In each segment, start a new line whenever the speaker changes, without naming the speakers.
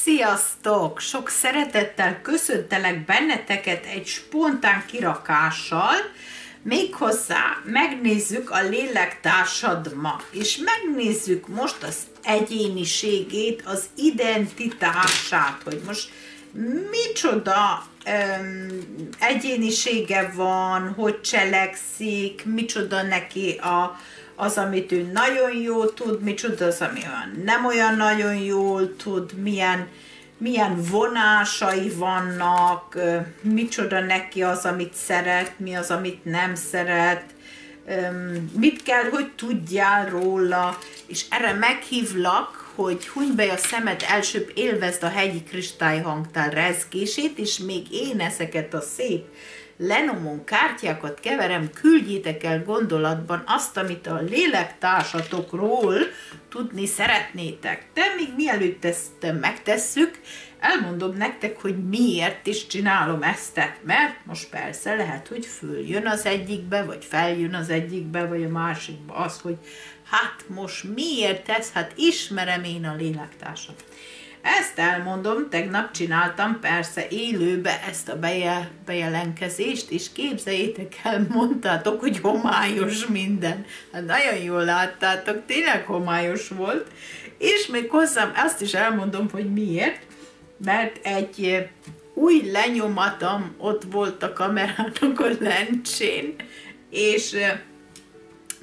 Sziasztok! Sok szeretettel köszöntelek benneteket egy spontán kirakással, méghozzá megnézzük a lélektársad ma, és megnézzük most az egyéniségét, az identitását, hogy most micsoda um, egyénisége van, hogy cselekszik, micsoda neki a, az, amit ő nagyon jól tud, micsoda az, ami olyan nem olyan nagyon jól tud, milyen, milyen vonásai vannak, micsoda neki az, amit szeret, mi az, amit nem szeret, mit kell, hogy tudjál róla, és erre meghívlak, hogy huny be a szemed elsőbb élvezd a hegyi kristályhangtál rezgését, és még én ezeket a szép Lenomon kártyákat keverem, küldjétek el gondolatban azt, amit a lélektársatokról tudni szeretnétek. De még mielőtt ezt megtesszük, elmondom nektek, hogy miért is csinálom ezt, mert most persze lehet, hogy följön az egyikbe, vagy feljön az egyikbe, vagy a másikba az, hogy hát most miért ez, hát ismerem én a lélektársat. Ezt elmondom, tegnap csináltam persze élőbe ezt a beje, bejelentkezést, és képzeljétek el, mondtátok, hogy homályos minden. Hát nagyon jól láttátok, tényleg homályos volt, és még hozzám azt is elmondom, hogy miért, mert egy új lenyomatom ott volt a kamerának a lencsén, és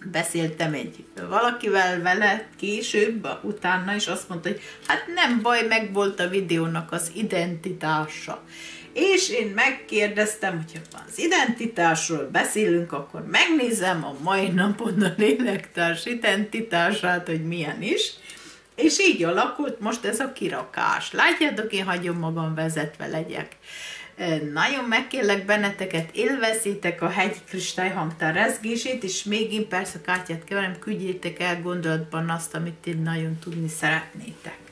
beszéltem egy valakivel vele később, utána, és azt mondta, hogy hát nem baj, meg volt a videónak az identitása. És én megkérdeztem, hogy ha az identitásról beszélünk, akkor megnézem a mai napon a lélektárs identitását, hogy milyen is. És így alakult most ez a kirakás. Látjátok, én hagyom magam vezetve legyek. Nagyon megkérlek benneteket, élvezzétek a hegyi kristályhangtár rezgését, és még én persze kártyát keverem, küldjétek el gondolatban azt, amit én nagyon tudni szeretnétek.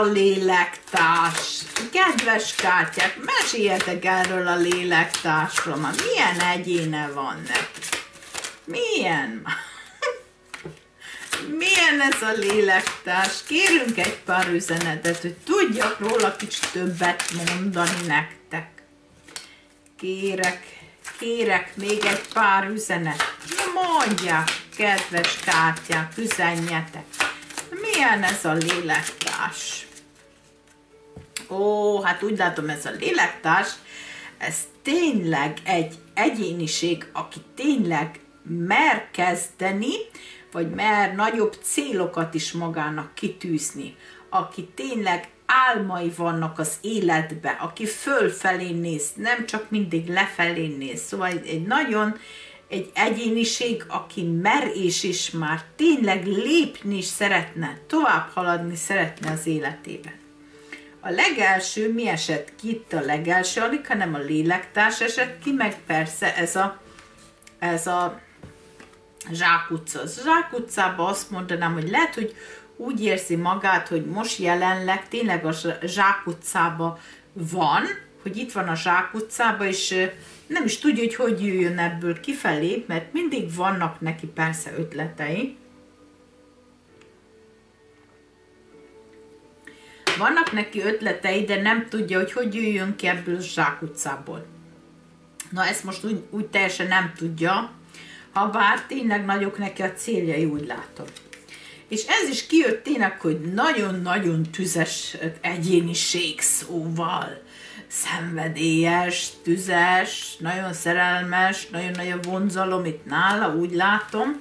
A lélektárs? Kedves kártyák, meséljetek erről a lélektársról, már milyen egyéne van neki? Milyen? Milyen ez a lélektárs? Kérünk egy pár üzenetet, hogy tudjak róla kicsit többet mondani nektek. Kérek kérek még egy pár üzenet. Mondják, kedves kártyák, üzenjetek. Milyen ez a lélektás? Ó, hát úgy látom, ez a lélektás, ez tényleg egy egyéniség, aki tényleg mer kezdeni, vagy mer nagyobb célokat is magának kitűzni, aki tényleg álmai vannak az életbe, aki fölfelé néz, nem csak mindig lefelé néz. Szóval egy nagyon egy egyéniség, aki mer és is már tényleg lépni is szeretne, tovább haladni szeretne az életében. A legelső, mi esett ki itt a legelső, alig, hanem a lélektárs esett ki, meg persze ez a, ez a zsákutca. Az zsákutcában azt mondanám, hogy lehet, hogy úgy érzi magát, hogy most jelenleg tényleg a zsákutcába van, hogy itt van a zsákutcába, és nem is tudja, hogy hogy jöjjön ebből kifelé, mert mindig vannak neki persze ötletei. Vannak neki ötletei, de nem tudja, hogy hogy jöjjön ki ebből a zsákutcából. Na ezt most úgy, úgy teljesen nem tudja, ha bár tényleg nagyok neki a céljai, úgy látom. És ez is kijött tényleg, hogy nagyon-nagyon tüzes egyéniség szóval. Szenvedélyes, tüzes, nagyon szerelmes, nagyon-nagyon vonzalom itt nála, úgy látom.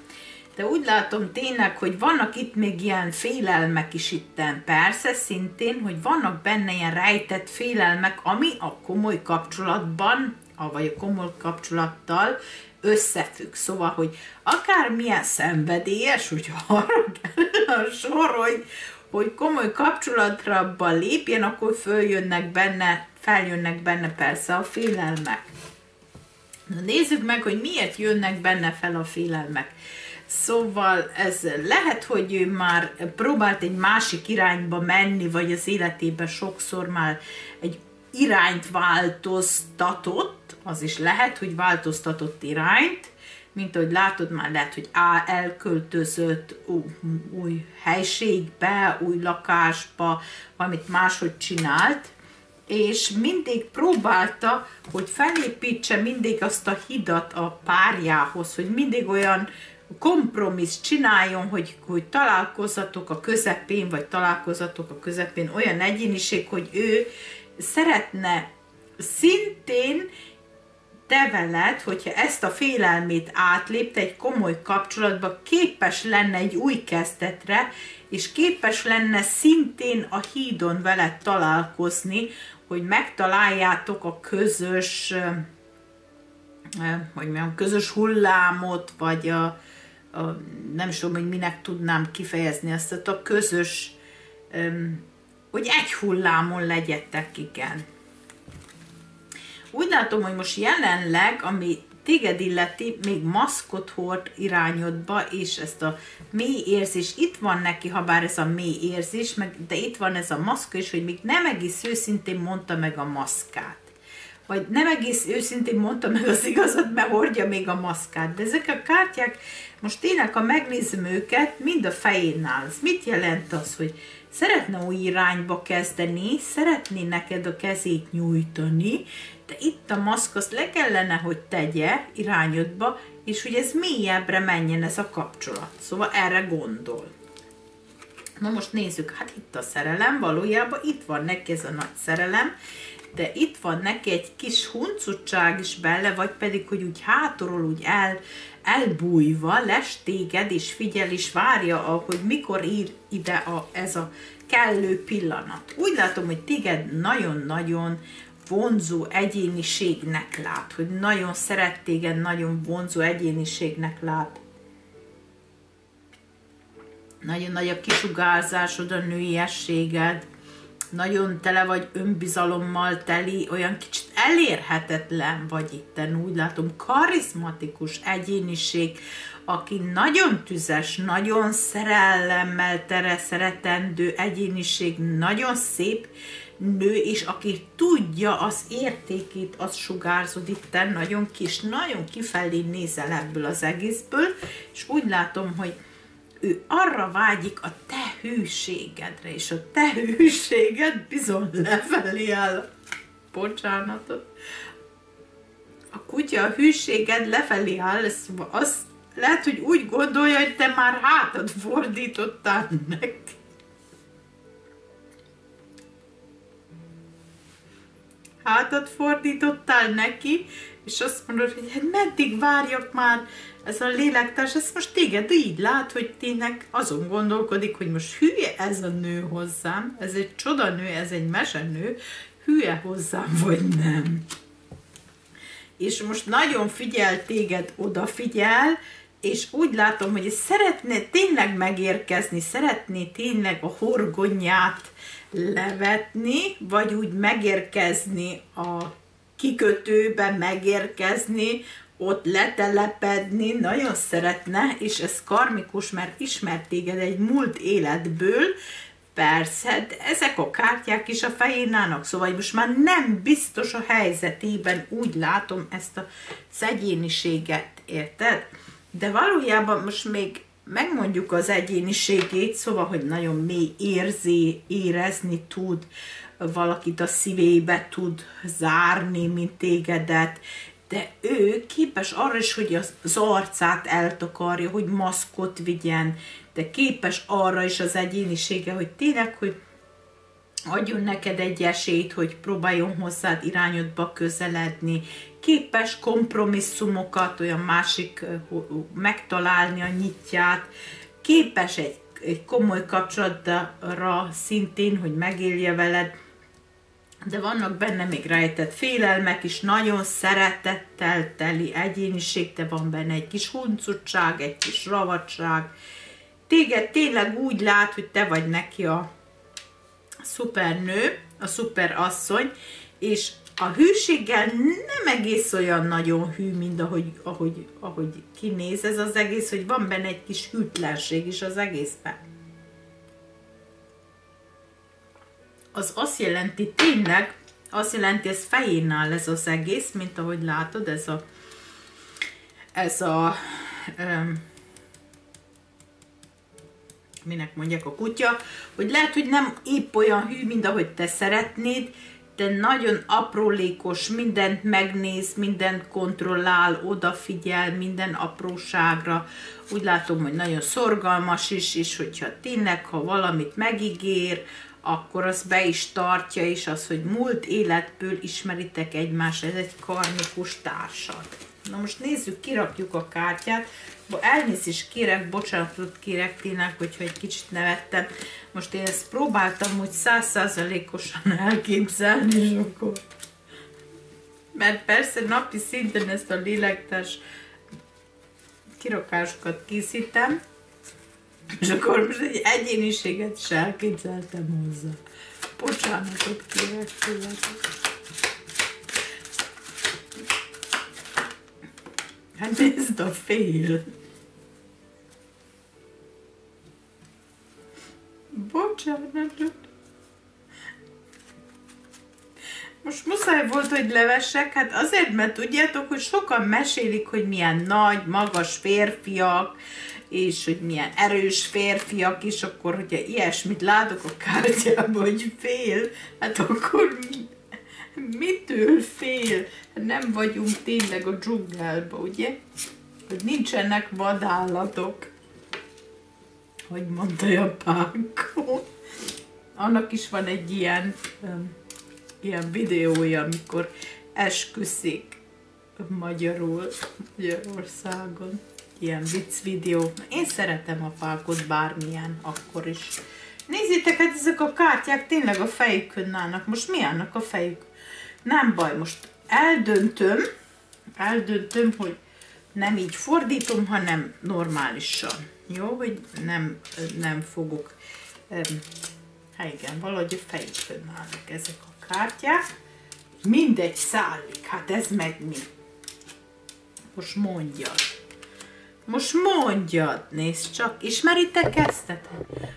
De úgy látom tényleg, hogy vannak itt még ilyen félelmek is itten. Persze, szintén, hogy vannak benne ilyen rejtett félelmek, ami a komoly kapcsolatban, vagy a komoly kapcsolattal összefügg. Szóval, hogy akármilyen szenvedélyes, hogy arra a sor, hogy, hogy komoly kapcsolatra lépjen, akkor följönnek benne, feljönnek benne persze a félelmek. Na nézzük meg, hogy miért jönnek benne fel a félelmek. Szóval ez lehet, hogy ő már próbált egy másik irányba menni, vagy az életében sokszor már egy irányt változtatott, az is lehet, hogy változtatott irányt, mint ahogy látod, már lehet, hogy á, elköltözött új, új helységbe, új lakásba, valamit máshogy csinált, és mindig próbálta, hogy felépítse mindig azt a hidat a párjához, hogy mindig olyan kompromissz csináljon, hogy, hogy találkozatok a közepén, vagy találkozatok a közepén olyan egyéniség, hogy ő szeretne szintén te veled, hogyha ezt a félelmét átlépte egy komoly kapcsolatba, képes lenne egy új kezdetre, és képes lenne szintén a hídon veled találkozni, hogy megtaláljátok a közös, hogy mondjam, közös hullámot, vagy a, a, nem is tudom, hogy minek tudnám kifejezni ezt a közös, hogy egy hullámon legyetek, igen. Úgy látom, hogy most jelenleg, ami téged illeti, még maszkot hord irányodba, és ezt a mély érzés, itt van neki, ha bár ez a mély érzés, meg, de itt van ez a maszka is, hogy még nem egész őszintén mondta meg a maszkát. Vagy nem egész őszintén mondta meg az igazat, mert hordja még a maszkát. De ezek a kártyák, most tényleg, ha megnézem őket, mind a fején áll. Ez mit jelent az, hogy szeretne új irányba kezdeni, szeretné neked a kezét nyújtani, de itt a maszk azt le kellene, hogy tegye irányodba, és hogy ez mélyebbre menjen ez a kapcsolat. Szóval erre gondol. Na most nézzük, hát itt a szerelem, valójában itt van neki ez a nagy szerelem, de itt van neki egy kis huncutság is bele, vagy pedig, hogy úgy hátulról úgy el, elbújva les téged, és figyel, és várja, hogy mikor ír ide a, ez a kellő pillanat. Úgy látom, hogy téged nagyon-nagyon vonzó egyéniségnek lát, hogy nagyon szeret téged, nagyon vonzó egyéniségnek lát. Nagyon nagy a kisugárzásod, a nőiességed, nagyon tele vagy önbizalommal teli, olyan kicsit elérhetetlen vagy itten, úgy látom, karizmatikus egyéniség, aki nagyon tüzes, nagyon szerelemmel tere, szeretendő egyéniség, nagyon szép, nő, és aki tudja az értékét, az sugárzod itt nagyon kis, nagyon kifelé nézel ebből az egészből, és úgy látom, hogy ő arra vágyik a te hűségedre, és a te hűséged bizony lefelé áll. Bocsánatot. A kutya a hűséged lefelé áll, ez, az lehet, hogy úgy gondolja, hogy te már hátad fordítottál neki. Hátat fordítottál neki, és azt mondod, hogy hát meddig várjak már ez a lélektárs, ezt most téged így lát, hogy tényleg azon gondolkodik, hogy most hülye ez a nő hozzám, ez egy csoda nő, ez egy mesenő, hülye hozzám, vagy nem. És most nagyon figyel téged, odafigyel, és úgy látom, hogy szeretné tényleg megérkezni, szeretné tényleg a horgonyát levetni, vagy úgy megérkezni a kikötőbe, megérkezni, ott letelepedni, nagyon szeretne, és ez karmikus, mert ismert téged egy múlt életből, persze, de ezek a kártyák is a fején állnak, szóval most már nem biztos a helyzetében, úgy látom ezt a szegyéniséget, érted? De valójában most még megmondjuk az egyéniségét, szóval, hogy nagyon mély érzi, érezni tud, valakit a szívébe tud zárni, mint tégedet, de ő képes arra is, hogy az arcát eltakarja, hogy maszkot vigyen, de képes arra is az egyénisége, hogy tényleg, hogy adjon neked egy esélyt, hogy próbáljon hozzád irányodba közeledni, képes kompromisszumokat, olyan másik megtalálni a nyitját, képes egy, egy komoly kapcsolatra szintén, hogy megélje veled, de vannak benne még rejtett félelmek is, nagyon szeretettel teli egyéniség, de van benne egy kis huncutság, egy kis ravadság. Téged tényleg úgy lát, hogy te vagy neki a szupernő, a szuperasszony, és a hűséggel nem egész olyan nagyon hű, mint ahogy, ahogy, ahogy kinéz ez az egész, hogy van benne egy kis hűtlenség is az egészben. Az azt jelenti tényleg, azt jelenti, ez fején áll ez az egész, mint ahogy látod, ez a ez a um, minek mondják a kutya, hogy lehet, hogy nem épp olyan hű, mint ahogy te szeretnéd, de nagyon aprólékos, mindent megnéz, mindent kontrollál, odafigyel minden apróságra. Úgy látom, hogy nagyon szorgalmas is, és hogyha tényleg, ha valamit megígér, akkor az be is tartja, és az, hogy múlt életből ismeritek egymást, ez egy karmikus társad. Na most nézzük, kirakjuk a kártyát. Elnézést kérek, bocsánatot kérek tényleg, hogyha egy kicsit nevettem. Most én ezt próbáltam hogy százszázalékosan elképzelni, és akkor... Mert persze napi szinten ezt a lélektás kirakásokat készítem, és akkor most egy egyéniséget is elképzeltem hozzá. Bocsánatot kérek tőletek. Hát nézd a fél. Levessek, hát azért, mert tudjátok, hogy sokan mesélik, hogy milyen nagy, magas férfiak, és hogy milyen erős férfiak, és akkor, hogyha ilyesmit látok a kártyában, hogy fél, hát akkor mitől fél? Nem vagyunk tényleg a dzsungelbe, ugye? Hogy nincsenek vadállatok. Hogy mondta Japánko. Annak is van egy ilyen, ilyen videója, amikor esküszik magyarul, Magyarországon. Ilyen vicc videó. Én szeretem a fákot bármilyen, akkor is. Nézzétek, hát ezek a kártyák tényleg a fejükön állnak. Most mi annak a fejük? Nem baj, most eldöntöm, eldöntöm, hogy nem így fordítom, hanem normálisan. Jó, hogy nem, nem fogok, hát igen, valahogy a fejükön állnak ezek a kártyák. Mindegy szállik, hát ez meg mi? Most mondjad. Most mondjad, nézd csak, ismeritek ezt?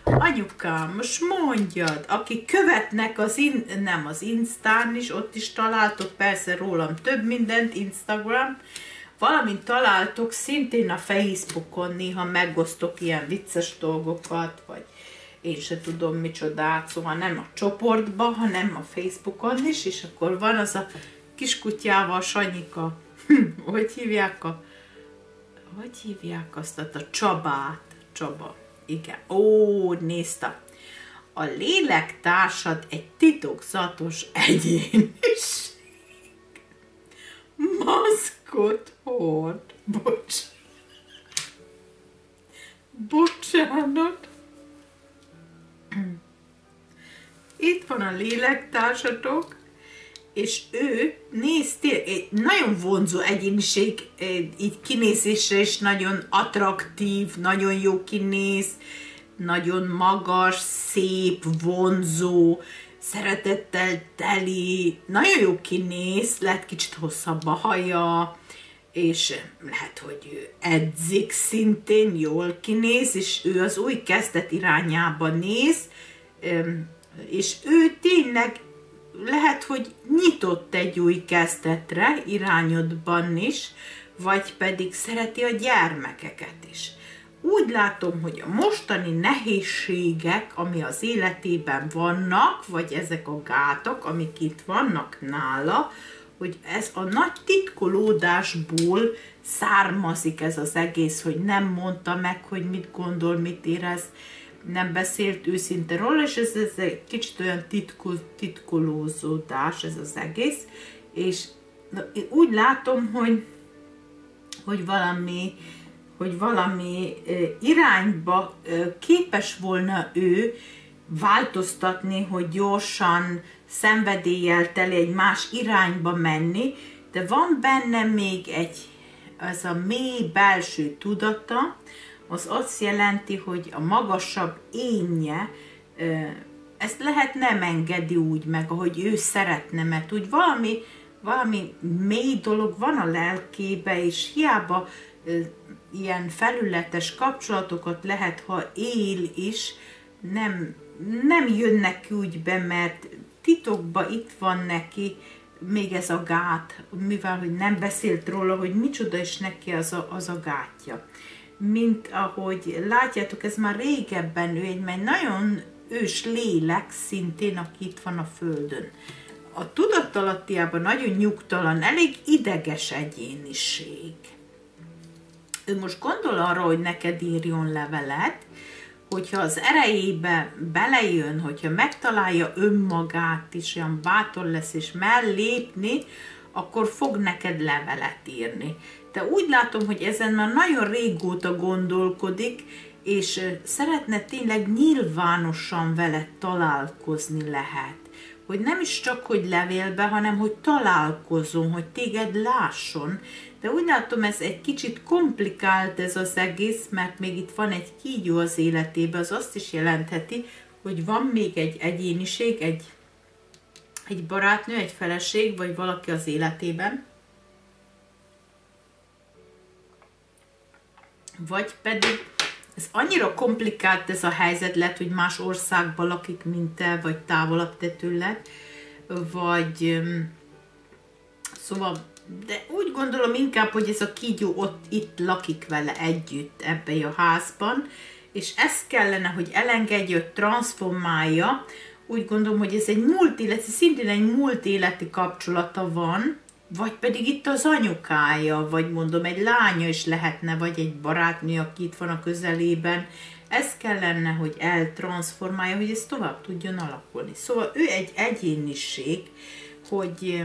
Anyukám, most mondjad, akik követnek az in, nem az Instán is, ott is találtok persze rólam több mindent, Instagram, valamint találtok szintén a Facebookon, néha megosztok ilyen vicces dolgokat, vagy én se tudom micsodát, szóval nem a csoportba, hanem a Facebookon is, és akkor van az a kiskutyával, Sanyika, hogy hívják a hogy hívják azt a Csabát? Csaba. Igen. Ó, nézte. A lélektársad egy titokzatos egyéniség. Maszkot hord. Bocs. Bocsánat. Itt van a lélektársatok, és ő néztél, egy nagyon vonzó egyéniség, így kinézésre is nagyon attraktív, nagyon jó kinéz, nagyon magas, szép, vonzó, szeretettel teli, nagyon jó kinéz, lehet kicsit hosszabb a haja, és lehet, hogy ő edzik szintén, jól kinéz, és ő az új kezdet irányába néz, és ő tényleg lehet, hogy nyitott egy új kezdetre irányodban is, vagy pedig szereti a gyermekeket is. Úgy látom, hogy a mostani nehézségek, ami az életében vannak, vagy ezek a gátak, amik itt vannak nála, hogy ez a nagy titkolódásból származik ez az egész, hogy nem mondta meg, hogy mit gondol, mit érez, nem beszélt őszinte róla, és ez, ez egy kicsit olyan titko, titkolózódás ez az egész, és na, én úgy látom, hogy, hogy valami, hogy valami irányba képes volna ő változtatni, hogy gyorsan, szenvedéllyel teli egy más irányba menni, de van benne még egy, az a mély belső tudata, az azt jelenti, hogy a magasabb énje ezt lehet nem engedi úgy meg, ahogy ő szeretne, mert úgy valami, valami mély dolog van a lelkébe, és hiába ilyen felületes kapcsolatokat lehet, ha él is, nem, nem jönnek úgy be, mert titokba itt van neki még ez a gát, mivel hogy nem beszélt róla, hogy micsoda is neki az a, az a gátja. Mint ahogy látjátok, ez már régebben ő egy nagyon ős lélek szintén, aki itt van a Földön. A tudattalattiában nagyon nyugtalan, elég ideges egyéniség. Ő most gondol arra, hogy neked írjon levelet, hogyha az erejébe belejön, hogyha megtalálja önmagát is, olyan bátor lesz és mell lépni, akkor fog neked levelet írni. De úgy látom, hogy ezen már nagyon régóta gondolkodik, és szeretne tényleg nyilvánosan vele találkozni lehet. Hogy nem is csak, hogy levélbe, hanem hogy találkozom, hogy téged lásson, de úgy látom, ez egy kicsit komplikált ez az egész, mert még itt van egy kígyó az életében, az azt is jelentheti, hogy van még egy egyéniség, egy, egy barátnő, egy feleség, vagy valaki az életében, vagy pedig ez annyira komplikált ez a helyzet, lehet, hogy más országban lakik, mint te, vagy távolabb te tőled, vagy szóval de úgy gondolom inkább, hogy ez a kígyó ott itt lakik vele együtt ebbe a házban, és ezt kellene, hogy elengedje, hogy transformálja. Úgy gondolom, hogy ez egy múlt életi, szintén egy múlt életi kapcsolata van, vagy pedig itt az anyukája, vagy mondom, egy lánya is lehetne, vagy egy barátnő, aki itt van a közelében. Ez kellene, hogy eltransformálja, hogy ez tovább tudjon alakulni. Szóval ő egy egyéniség, hogy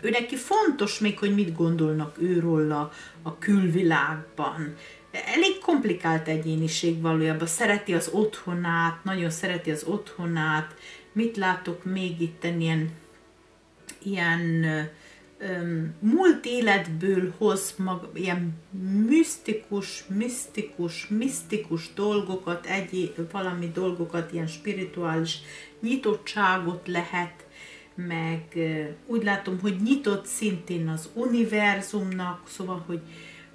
ő neki fontos még, hogy mit gondolnak őról a, a külvilágban. Elég komplikált egyéniség valójában. Szereti az otthonát, nagyon szereti az otthonát. Mit látok még itt ilyen, ilyen um, múlt életből hoz mag, ilyen misztikus, misztikus, misztikus dolgokat, egy, valami dolgokat, ilyen spirituális nyitottságot lehet meg úgy látom, hogy nyitott szintén az univerzumnak, szóval, hogy,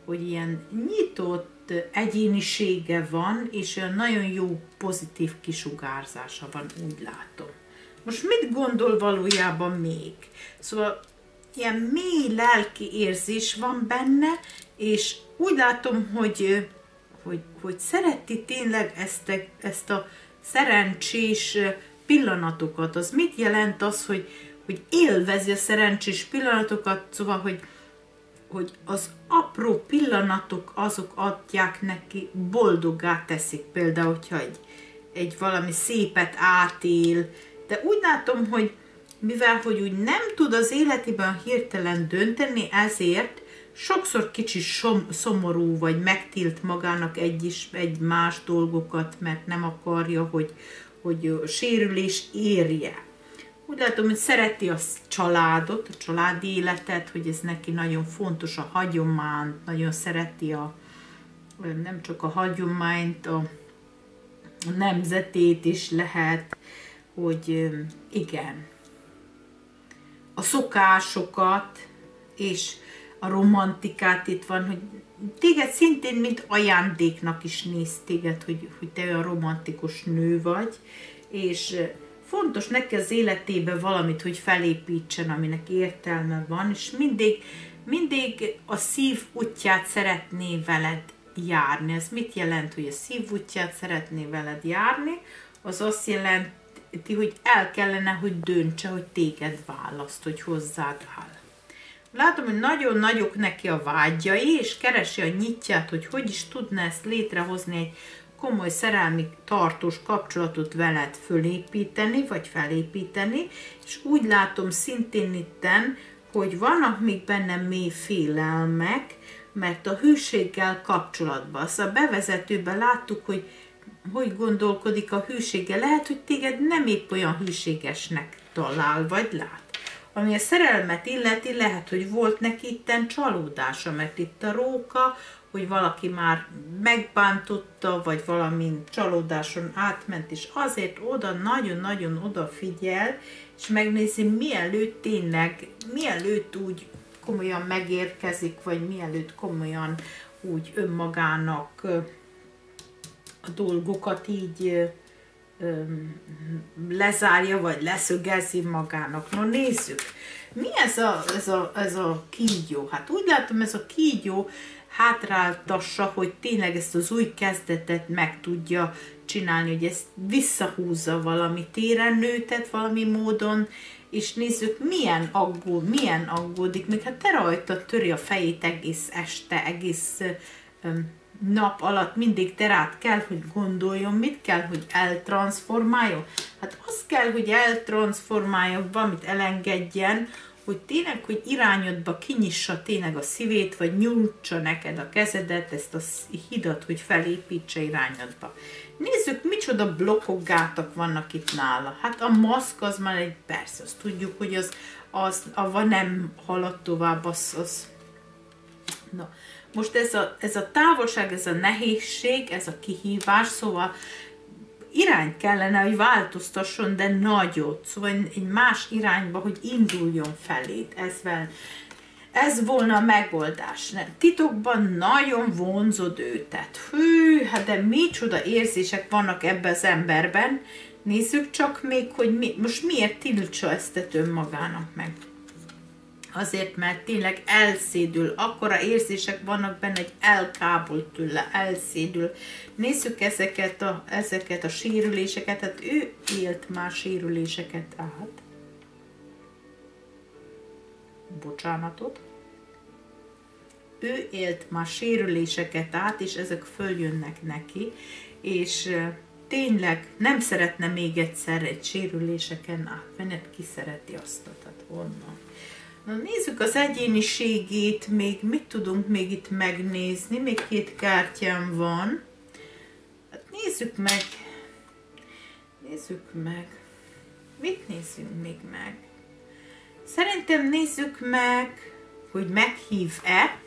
hogy ilyen nyitott egyénisége van, és olyan nagyon jó pozitív kisugárzása van, úgy látom. Most mit gondol valójában még? Szóval ilyen mély lelki érzés van benne, és úgy látom, hogy, hogy, hogy szereti tényleg ezt, ezt a szerencsés pillanatokat. Az mit jelent az, hogy, hogy élvezi a szerencsés pillanatokat, szóval, hogy, hogy az apró pillanatok azok adják neki, boldoggá teszik. Például, hogyha egy, egy valami szépet átél, de úgy látom, hogy mivel hogy úgy nem tud az életében hirtelen dönteni, ezért sokszor kicsi som, szomorú, vagy megtilt magának egy, is, egy más dolgokat, mert nem akarja, hogy, hogy sérülés érje. Úgy látom, hogy szereti a családot, a családi életet, hogy ez neki nagyon fontos, a hagyományt, nagyon szereti a, nem csak a hagyományt, a, a nemzetét is lehet, hogy igen, szokásokat és a romantikát itt van, hogy téged szintén, mint ajándéknak is néz téged, hogy, hogy te olyan romantikus nő vagy, és fontos neki az életébe valamit, hogy felépítsen, aminek értelme van, és mindig, mindig a szív útját szeretné veled járni. Ez mit jelent, hogy a szív útját szeretné veled járni? Az azt jelenti, hogy el kellene, hogy döntse, hogy téged választ, hogy hozzád áll. Látom, hogy nagyon nagyok neki a vágyai, és keresi a nyitját, hogy hogy is tudna ezt létrehozni egy komoly szerelmi tartós kapcsolatot veled fölépíteni, vagy felépíteni, és úgy látom szintén itten, hogy vannak még bennem mély félelmek, mert a hűséggel kapcsolatban. Azt a bevezetőben láttuk, hogy hogy gondolkodik a hűséggel. Lehet, hogy téged nem épp olyan hűségesnek talál, vagy lát. Ami a szerelmet illeti, lehet, hogy volt neki itten csalódása, mert itt a róka, hogy valaki már megbántotta, vagy valamin csalódáson átment, és azért oda nagyon-nagyon odafigyel, és megnézi, mielőtt tényleg, mielőtt úgy komolyan megérkezik, vagy mielőtt komolyan úgy önmagának a dolgokat így lezárja, vagy leszögezi magának. No nézzük, mi ez a, ez a, ez a kígyó? Hát úgy látom, ez a kígyó hátráltassa, hogy tényleg ezt az új kezdetet meg tudja csinálni, hogy ezt visszahúzza valami téren nőtet valami módon, és nézzük, milyen aggód, milyen aggódik, még hát te rajta töri a fejét egész este, egész öm, nap alatt mindig terát kell, hogy gondoljon, mit kell, hogy eltransformáljon? Hát az kell, hogy eltransformáljon, valamit elengedjen, hogy tényleg, hogy irányodba kinyissa tényleg a szívét, vagy nyújtsa neked a kezedet, ezt a hidat, hogy felépítse irányodba. Nézzük, micsoda blokkok, gátak vannak itt nála. Hát a maszk az már egy, persze, azt tudjuk, hogy az, az van nem halad tovább, az, az Na, most ez a, ez a távolság, ez a nehézség, ez a kihívás, szóval irány kellene, hogy változtasson, de nagyot, szóval egy más irányba, hogy induljon felét. Ez, ez volna a megoldás. Titokban nagyon vonzod őtet. Hű, hát de micsoda érzések vannak ebben az emberben. Nézzük csak még, hogy mi, most miért tiltsa ezt önmagának meg azért, mert tényleg elszédül, akkora érzések vannak benne, hogy elkábult tőle, elszédül. Nézzük ezeket a, ezeket a sérüléseket, hát ő élt már sérüléseket át. Bocsánatot. Ő élt már sérüléseket át, és ezek följönnek neki, és tényleg nem szeretne még egyszer egy sérüléseken átmenni, hát ki szereti azt, tehát onnan Na nézzük az egyéniségét, még mit tudunk még itt megnézni, még két kártyám van. Hát nézzük meg, nézzük meg, mit nézzünk még meg? Szerintem nézzük meg, hogy meghív-e.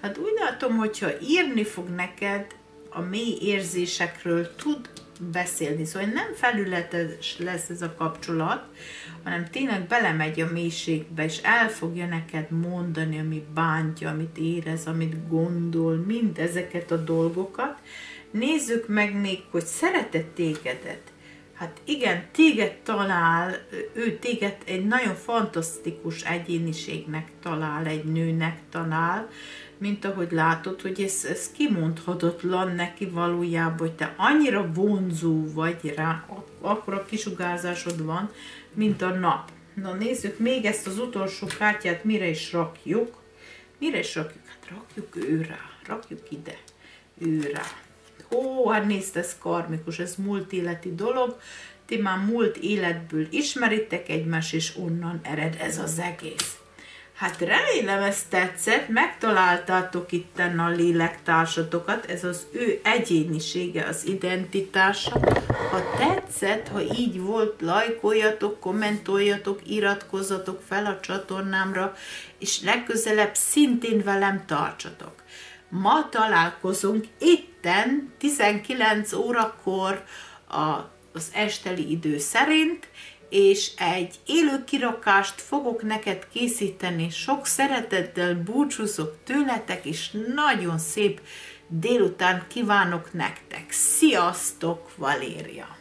Hát úgy látom, hogyha írni fog neked a mély érzésekről, tud beszélni. Szóval nem felületes lesz ez a kapcsolat, hanem tényleg belemegy a mélységbe, és el fogja neked mondani, ami bántja, amit érez, amit gondol, mind ezeket a dolgokat. Nézzük meg még, hogy szeretett tégedet. Hát igen, téged talál, ő téged egy nagyon fantasztikus egyéniségnek talál, egy nőnek talál, mint ahogy látod, hogy ez, ez kimondhatatlan neki valójában, hogy te annyira vonzó vagy rá, a kisugárzásod van, mint a nap. Na nézzük még ezt az utolsó kártyát, mire is rakjuk. Mire is rakjuk? Hát rakjuk ő rá, rakjuk ide, ő rá. Ó, hát nézd, ez karmikus, ez múlt életi dolog. Ti már múlt életből ismeritek egymást, és onnan ered ez az egész. Hát remélem ezt tetszett, megtaláltátok itt a lélektársatokat, ez az ő egyénisége, az identitása. Ha tetszett, ha így volt, lajkoljatok, kommentoljatok, iratkozzatok fel a csatornámra, és legközelebb szintén velem tartsatok. Ma találkozunk itten 19 órakor a, az esteli idő szerint, és egy élő kirakást fogok neked készíteni. Sok szeretettel búcsúzok tőletek, és nagyon szép délután kívánok nektek. Sziasztok, Valéria!